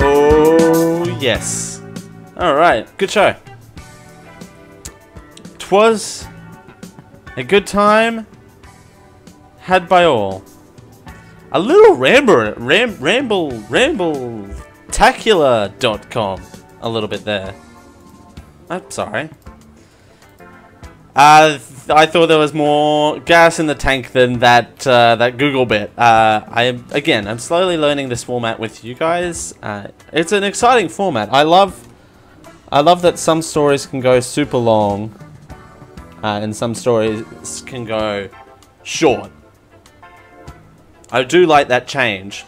Oh, yes. Alright, good show. Twas a good time had by all. A little ramble, ram, ramble, ramble, tacular.com. A little bit there. I'm sorry. Uh, I thought there was more gas in the tank than that uh, that Google bit. Uh, I am again, I'm slowly learning this format with you guys. Uh, it's an exciting format. I love, I love that some stories can go super long, uh, and some stories can go short. I do like that change,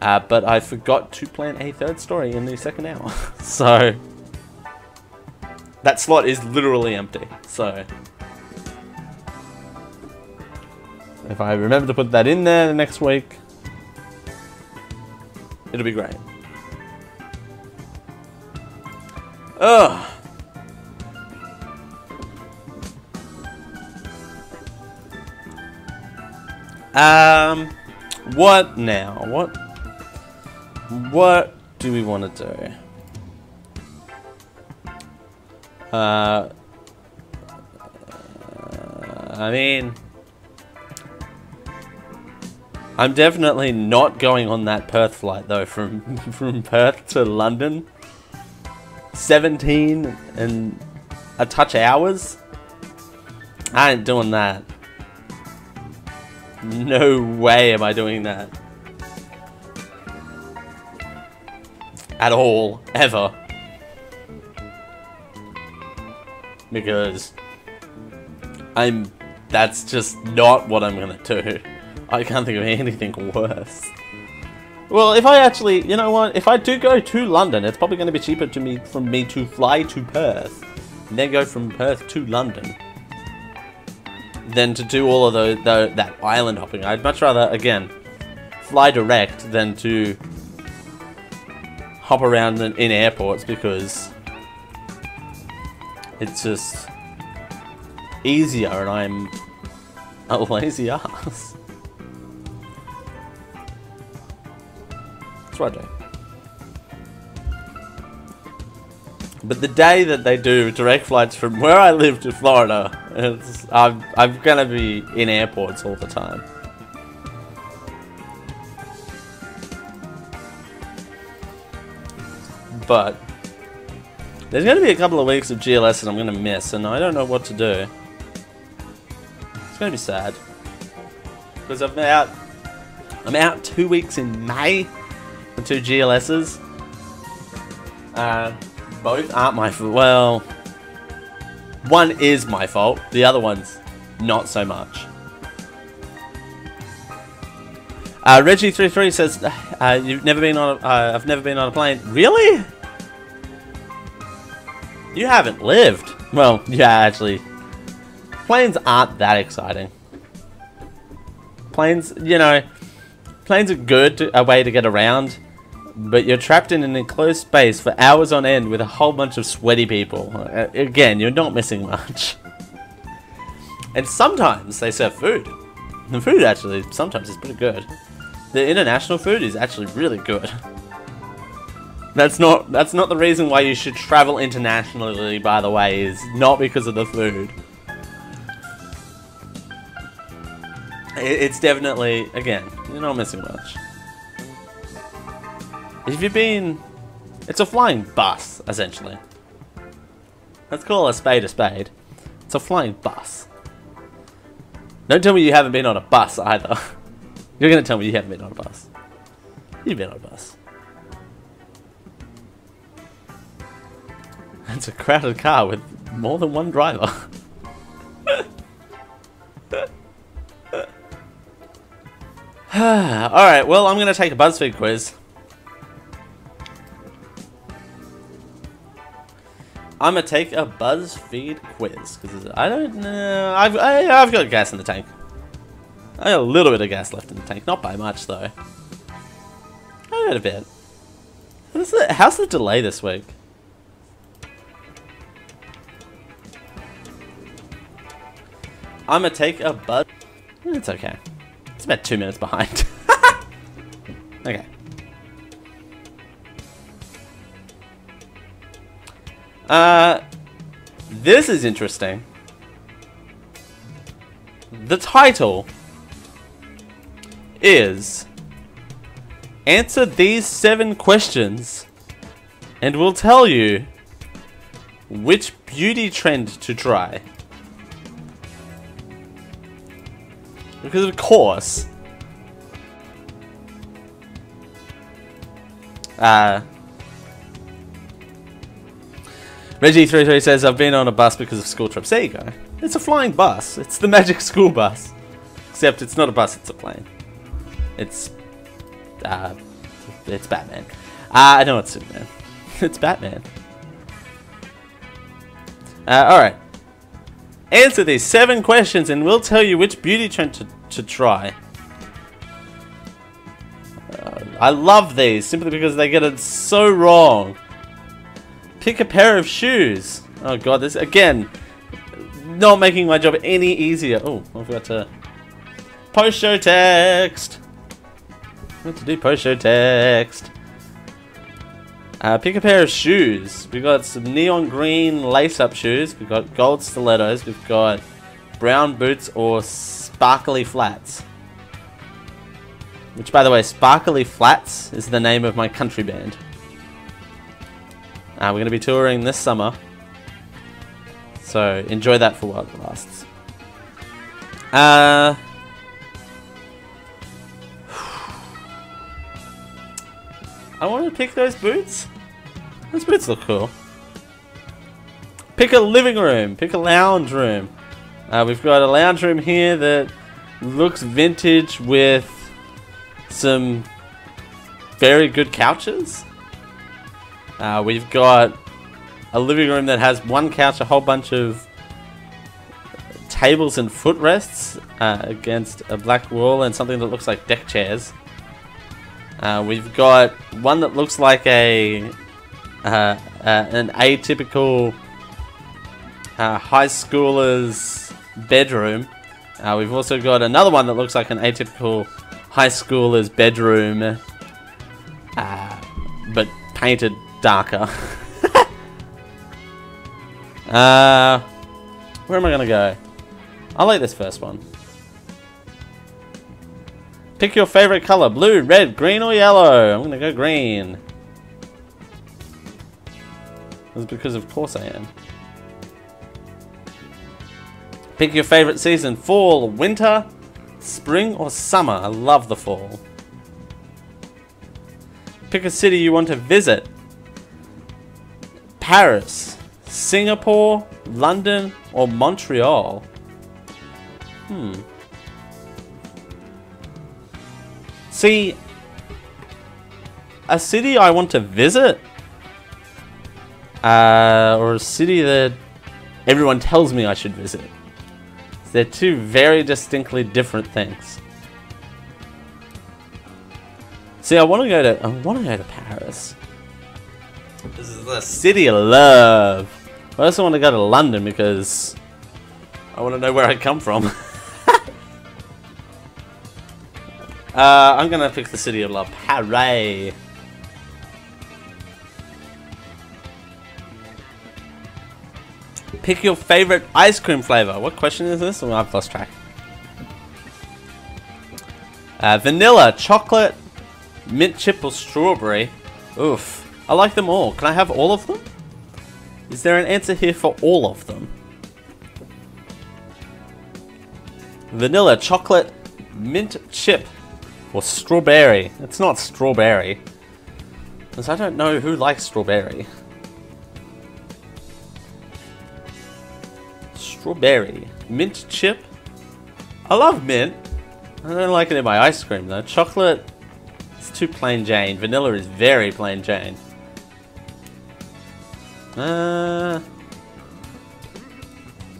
uh, but I forgot to plan a third story in the second hour, so. That slot is literally empty, so... If I remember to put that in there the next week, it'll be great. Ugh. Um, what now? What? What do we want to do? Uh, I mean, I'm definitely not going on that Perth flight though. From from Perth to London, 17 and a touch hours. I ain't doing that. No way am I doing that. At all, ever. because I'm that's just not what I'm gonna do. I can't think of anything worse. Well, if I actually, you know what, if I do go to London, it's probably going to be cheaper to me from me to fly to Perth, and then go from Perth to London, than to do all of the, the that island hopping. I'd much rather, again, fly direct than to hop around in, in airports because it's just easier and I'm a lazy ass. Do. But the day that they do direct flights from where I live to Florida, I'm, I'm gonna be in airports all the time. But there's to be a couple of weeks of GLS that I'm to miss, and I don't know what to do. It's to be sad. Because I'm out... I'm out two weeks in May for two GLSs. Uh, both aren't my fault. Well, one is my fault. The other one's not so much. Uh, Reggie33 says, uh, you've never been on a, uh, I've never been on a plane. Really? You haven't lived. Well, yeah, actually. Planes aren't that exciting. Planes, you know, planes are good, to, a way to get around, but you're trapped in an enclosed space for hours on end with a whole bunch of sweaty people. Uh, again, you're not missing much. And sometimes they serve food. The food actually sometimes is pretty good. The international food is actually really good. That's not that's not the reason why you should travel internationally, by the way, is not because of the food. It's definitely, again, you're not missing much. If you've been... It's a flying bus, essentially. Let's call a spade a spade. It's a flying bus. Don't tell me you haven't been on a bus, either. You're going to tell me you haven't been on a bus. You've been on a bus. It's a crowded car with more than one driver. Alright, well, I'm going to take a BuzzFeed quiz. I'm to take a BuzzFeed quiz. Because I don't know. I've, I, have i have got gas in the tank. I got a little bit of gas left in the tank. Not by much, though. I got a bit. The, how's the delay this week? I'm gonna take a bud. It's okay. It's about two minutes behind. okay. Uh, this is interesting. The title is Answer these seven questions and we'll tell you which beauty trend to try. Because of course, uh, Reggie33 says, I've been on a bus because of school trips. There you go. It's a flying bus. It's the magic school bus. Except it's not a bus, it's a plane. It's, uh, it's Batman. Uh, I know it's Superman. it's Batman. Uh, alright. Answer these seven questions and we'll tell you which beauty trend to, to try. Uh, I love these simply because they get it so wrong. Pick a pair of shoes. Oh god, this again, not making my job any easier. Oh, I forgot to post show text. What to do post show text. Uh, pick a pair of shoes. We've got some neon green lace-up shoes. We've got gold stilettos. We've got brown boots or sparkly flats. Which, by the way, Sparkly Flats is the name of my country band. Uh, we're going to be touring this summer. So enjoy that for while it lasts. Uh, I want to pick those boots. Those boots look cool. Pick a living room. Pick a lounge room. Uh, we've got a lounge room here that looks vintage with some very good couches. Uh, we've got a living room that has one couch, a whole bunch of tables and footrests uh, against a black wall and something that looks like deck chairs. Uh, we've got one that looks like a uh, uh, an atypical uh, high schooler's bedroom. we've also got another one that looks like an atypical high schooler's bedroom, but painted darker. uh, where am I going to go? I like this first one. Pick your favorite color. Blue, red, green, or yellow. I'm going to go green. That's because of course I am. Pick your favorite season. Fall, winter, spring, or summer. I love the fall. Pick a city you want to visit. Paris, Singapore, London, or Montreal? Hmm. See, a city I want to visit, uh, or a city that everyone tells me I should visit. They're two very distinctly different things. See, I want to go to I want to go to Paris. This is the city of love. I also want to go to London because I want to know where I come from. uh, I'm going to pick the city of love. Paris. Pick your favorite ice cream flavor. What question is this? Oh, I've lost track. Uh, vanilla, chocolate, mint chip, or strawberry. Oof. I like them all. Can I have all of them? Is there an answer here for all of them? Vanilla, chocolate, mint chip, or strawberry. It's not strawberry. Because I don't know who likes strawberry. Strawberry. Mint chip. I love mint. I don't like it in my ice cream though. Chocolate, it's too plain Jane. Vanilla is very plain Jane. Uh,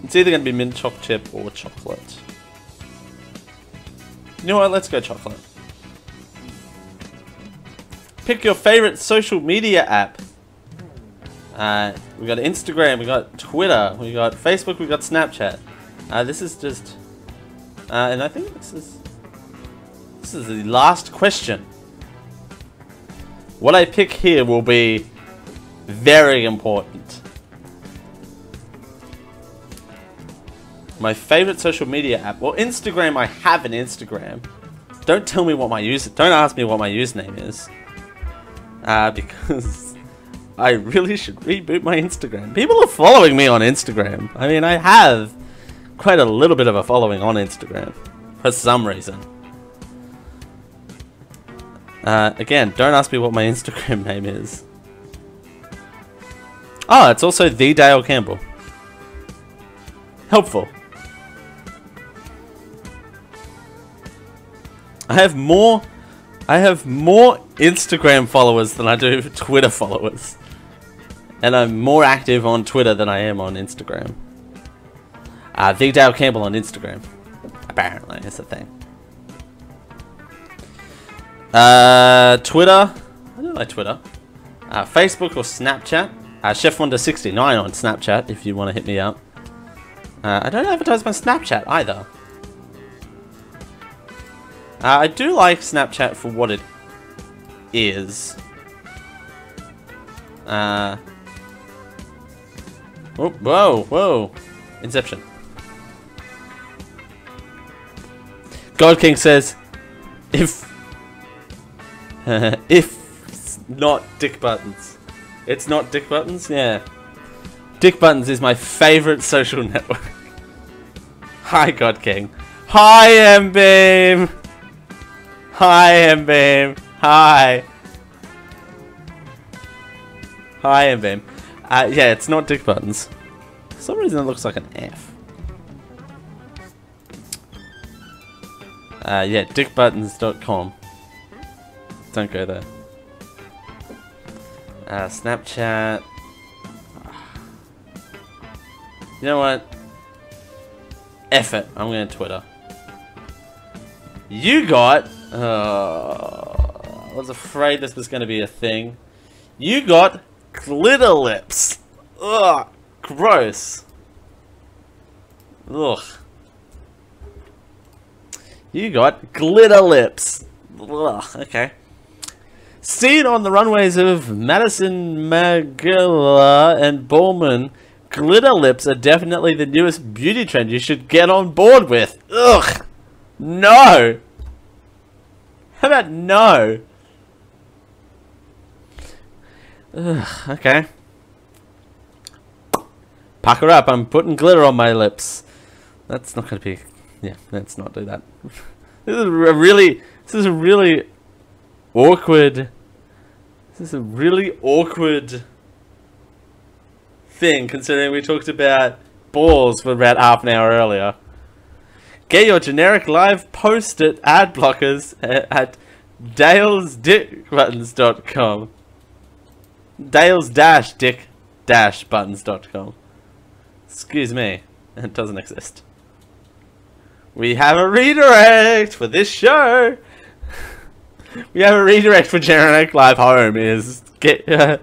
it's either going to be mint choc chip or chocolate. You know what? Let's go chocolate. Pick your favorite social media app. Uh, we got Instagram, we got Twitter, we got Facebook, we got Snapchat. Uh, this is just, uh, and I think this is this is the last question. What I pick here will be very important. My favorite social media app. Well, Instagram, I have an Instagram. Don't tell me what my user, don't ask me what my username is. Uh, because I really should reboot my Instagram. People are following me on Instagram. I mean, I have quite a little bit of a following on Instagram for some reason. Uh, again, don't ask me what my Instagram name is. Oh, it's also the Dale Campbell. Helpful. I have more I have more Instagram followers than I do Twitter followers. And I'm more active on Twitter than I am on Instagram. Uh, the Dale Campbell on Instagram. Apparently, it's a thing. Uh, Twitter. I don't like Twitter. Uh, Facebook or Snapchat. Uh, Chef Wonder 69 on Snapchat if you want to hit me up. Uh, I don't advertise my Snapchat either. Uh, I do like Snapchat for what it is. Uh, oh, whoa, whoa. Inception. God King says, if, if not Dick Buttons. It's not Dick Buttons? Yeah. Dick Buttons is my favorite social network. Hi, God King. Hi, M-Beam! Hi, M-Beam. Hi. Hi, M-Beam. Uh, yeah, it's not Dick Buttons. For some reason it looks like an F. Uh, yeah, dickbuttons.com. Don't go there. Uh, Snapchat. You know what? It. I'm going to Twitter. You got uh, I was afraid this was going to be a thing. You got glitter lips. Ugh, gross. Ugh. You got glitter lips. Ugh, okay. Seen on the runways of Madison, Magilla, and Bowman, glitter lips are definitely the newest beauty trend you should get on board with. Ugh. No. How about no? Ugh, okay. Pucker up, I'm putting glitter on my lips. That's not gonna be... Yeah, let's not do that. this is a really... This is a really awkward... This is a really awkward thing, considering we talked about balls for about half an hour earlier. Get your generic live post-it ad blockers at dalesdickbuttons.com. Dales-dick-buttons.com. Excuse me, it doesn't exist. We have a redirect for this show. we have a redirect for Generic Live Home is get uh,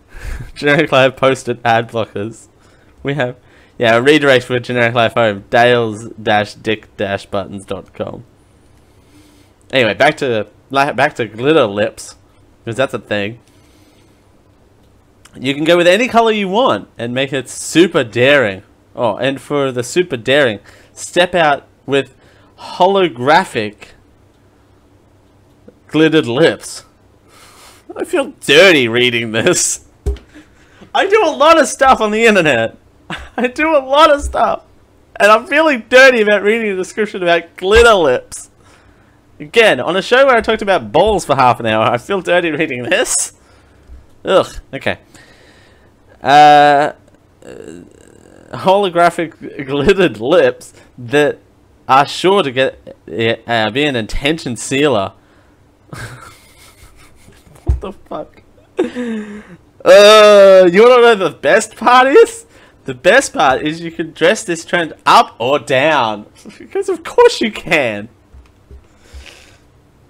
Generic Live posted ad blockers. We have yeah, a redirect for generic live home. dale's-dick-dash-buttons.com Anyway, back to back to glitter lips, because that's a thing. You can go with any color you want and make it super daring. Oh, and for the super daring, step out with holographic glittered lips. I feel dirty reading this. I do a lot of stuff on the internet. I do a lot of stuff. And I'm feeling dirty about reading a description about glitter lips. Again, on a show where I talked about balls for half an hour, I feel dirty reading this. Ugh, okay. Uh, holographic glittered lips that are sure to get uh, be an attention sealer. what the fuck? Uh, you wanna know the best part is? The best part is you can dress this trend up or down. because of course you can.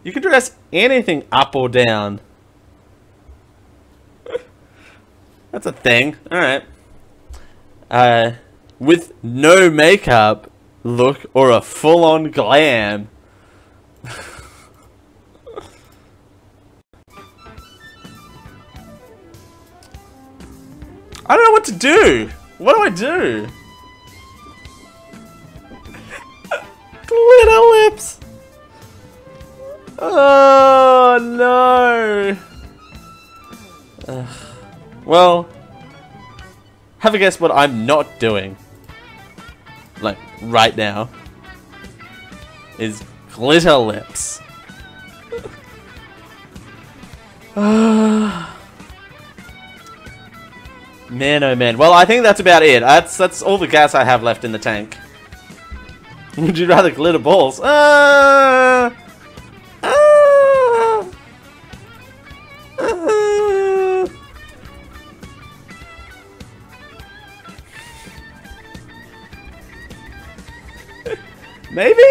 You can dress anything up or down. That's a thing. Alright. Uh, with no makeup look or a full-on glam. I don't know what to do. What do I do? Glitter lips. Oh no. Ugh. Well, have a guess what I'm not doing. Like right now is glitter lips. Man, oh man. Well, I think that's about it. That's that's all the gas I have left in the tank. Would you rather glitter balls? Uh, uh, uh. Maybe?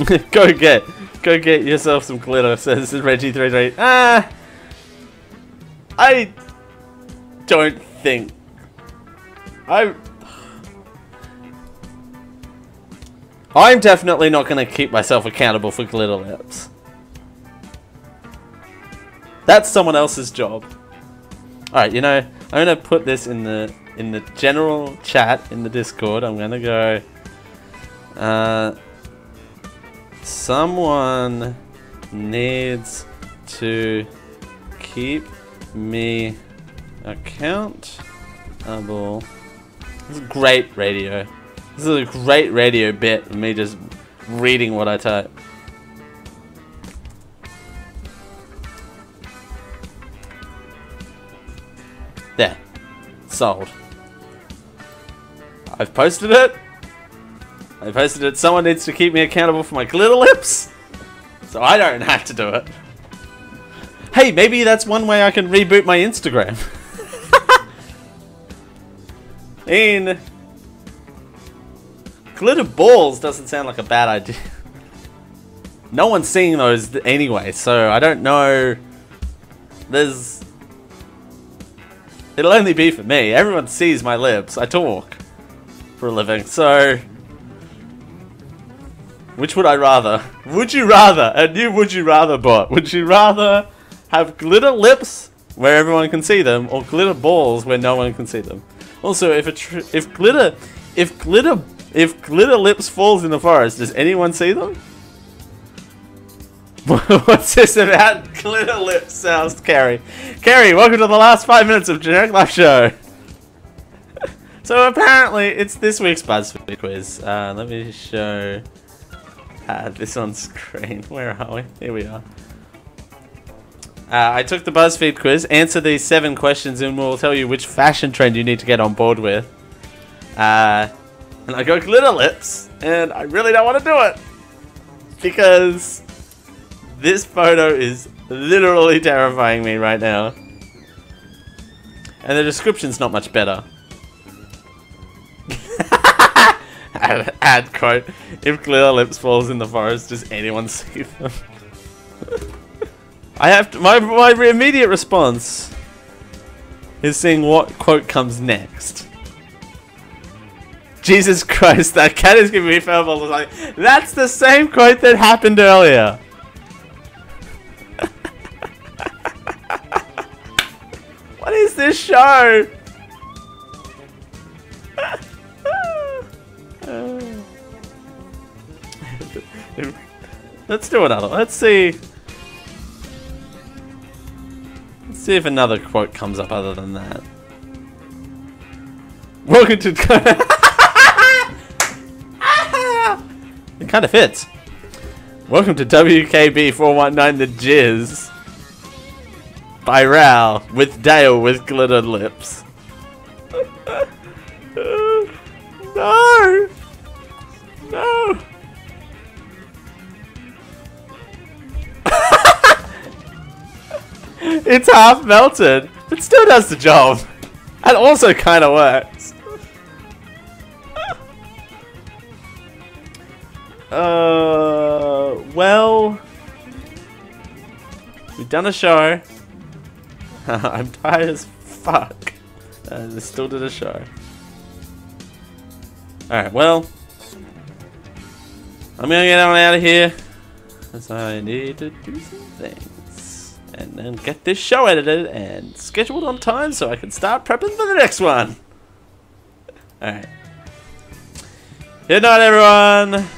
go get, go get yourself some glitter, says this Reggie33. Ah, I don't think, I, I'm definitely not going to keep myself accountable for glitter lips. That's someone else's job. Alright, you know, I'm gonna put this in the in the general chat in the Discord. I'm gonna go uh, someone needs to keep me accountable. This is hmm. great radio. This is a great radio bit of me just reading what I type. There. Sold. I've posted it. I posted it. Someone needs to keep me accountable for my glitter lips. So I don't have to do it. Hey, maybe that's one way I can reboot my Instagram. mean, glitter balls doesn't sound like a bad idea. no one's seeing those anyway, so I don't know. There's... It'll only be for me. Everyone sees my lips. I talk for a living, so... Which would I rather? Would you rather, a new would you rather bot, would you rather have glitter lips where everyone can see them or glitter balls where no one can see them? Also, if a if glitter if glitter if glitter lips falls in the forest, does anyone see them? What's this about glitter lips sounds, Carrie? Carrie, welcome to the last five minutes of Generic Live Show. so apparently, it's this week's BuzzFeed quiz. Uh, let me show uh, this on screen. Where are we? Here we are. Uh, I took the BuzzFeed quiz. Answer these seven questions and we'll tell you which fashion trend you need to get on board with. Uh, and I go glitter lips, and I really don't want to do it. Because this photo is literally terrifying me right now. And the description's not much better. ad, ad quote, if glitter lips falls in the forest, does anyone see them? I have to, my, my immediate response is seeing what quote comes next. Hmm. Jesus Christ, that cat is giving me fireballs. Like, that's the same quote that happened earlier. what is this show? Let's do another. Let's see. See if another quote comes up other than that. Welcome to. it kind of fits. Welcome to WKB 419 The Jizz. By Ral with Dale with glittered lips. no! No! It's half melted, but still does the job. And also kind of works. uh, well, we've done a show. I'm tired as fuck. And we still did a show. Alright, well, I'm gonna get on out of here. Because I need to do some things. And then get this show edited and scheduled on time so I can start prepping for the next one. Alright. Good night, everyone.